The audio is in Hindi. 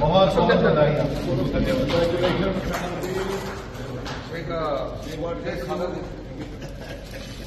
बहुत बहुत बधाई आपको धन्यवाद